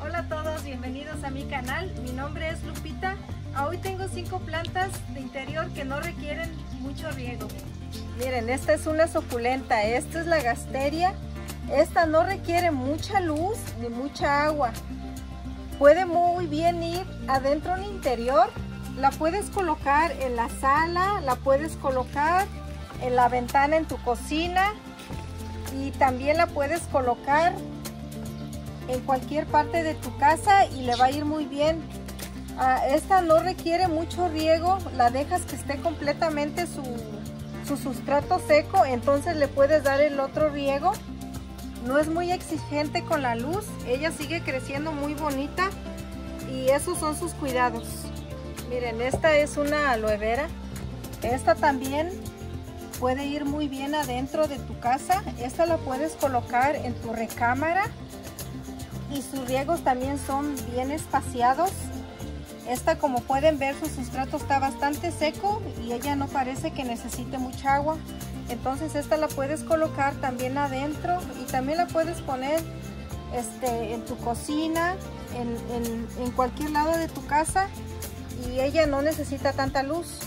Hola a todos, bienvenidos a mi canal. Mi nombre es Lupita. Hoy tengo cinco plantas de interior que no requieren mucho riego. Miren, esta es una suculenta, esta es la gasteria. Esta no requiere mucha luz ni mucha agua. Puede muy bien ir adentro en interior. La puedes colocar en la sala, la puedes colocar en la ventana en tu cocina y también la puedes colocar en cualquier parte de tu casa y le va a ir muy bien. Ah, esta no requiere mucho riego, la dejas que esté completamente su, su sustrato seco, entonces le puedes dar el otro riego. No es muy exigente con la luz, ella sigue creciendo muy bonita y esos son sus cuidados. Miren, esta es una aloe vera. Esta también puede ir muy bien adentro de tu casa. Esta la puedes colocar en tu recámara y sus riegos también son bien espaciados. Esta como pueden ver su sustrato está bastante seco y ella no parece que necesite mucha agua. Entonces esta la puedes colocar también adentro y también la puedes poner este, en tu cocina, en, en cualquier lado de tu casa y ella no necesita tanta luz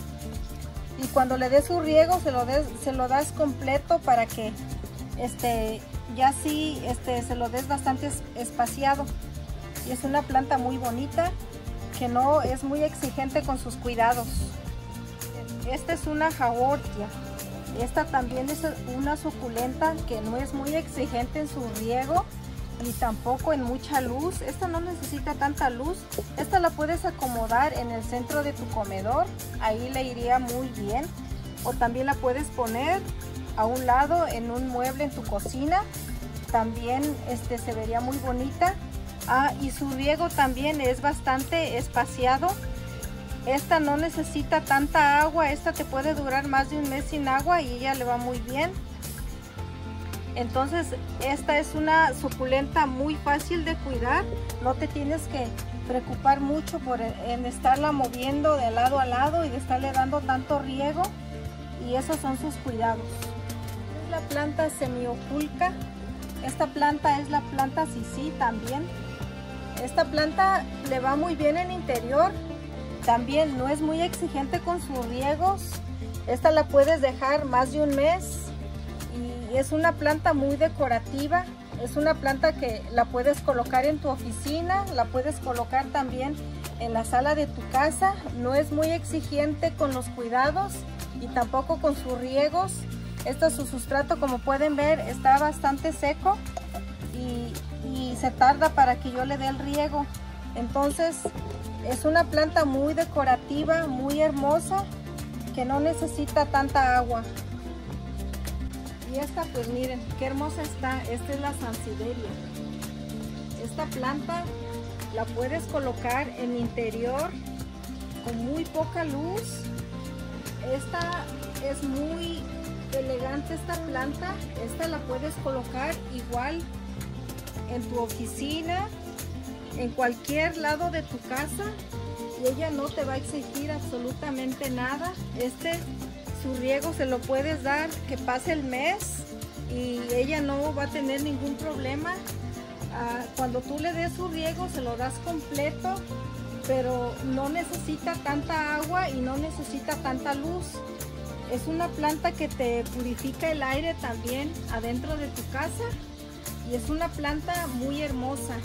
y cuando le des su riego se lo, des, se lo das completo para que este, ya sí este, se lo des bastante espaciado. Y es una planta muy bonita que no es muy exigente con sus cuidados. Esta es una jaortia. Esta también es una suculenta que no es muy exigente en su riego ni tampoco en mucha luz. Esta no necesita tanta luz. Esta la puedes acomodar en el centro de tu comedor. Ahí le iría muy bien. O también la puedes poner a un lado en un mueble en tu cocina. También este, se vería muy bonita. Ah, y su riego también es bastante espaciado. Esta no necesita tanta agua. Esta te puede durar más de un mes sin agua y ella le va muy bien. Entonces esta es una suculenta muy fácil de cuidar, no te tienes que preocupar mucho por en estarla moviendo de lado a lado y de estarle dando tanto riego y esos son sus cuidados. La planta semioculca, esta planta es la planta sisí también. Esta planta le va muy bien en interior, también no es muy exigente con sus riegos. Esta la puedes dejar más de un mes es una planta muy decorativa. Es una planta que la puedes colocar en tu oficina, la puedes colocar también en la sala de tu casa. No es muy exigente con los cuidados y tampoco con sus riegos. Este su sustrato, como pueden ver, está bastante seco y, se tarda para que yo le dé el riego. Entonces, es una planta muy decorativa, muy hermosa, que no necesita tanta agua. Y esta, pues miren, qué hermosa está. Esta es la Sansevieria. Esta planta la puedes colocar en interior con muy poca luz. Esta es muy esta planta. Esta la puedes colocar igual en tu oficina, en cualquier lado de tu casa y ella no te va a exigir absolutamente nada. Este su riego se lo puedes dar que pase el mes y ella no va a tener ningún problema. Ah, cuando tú le des su riego se lo das completo, pero no necesita tanta agua y no necesita tanta luz. Es una planta que te purifica el aire también adentro de tu casa y es una planta muy hermosa.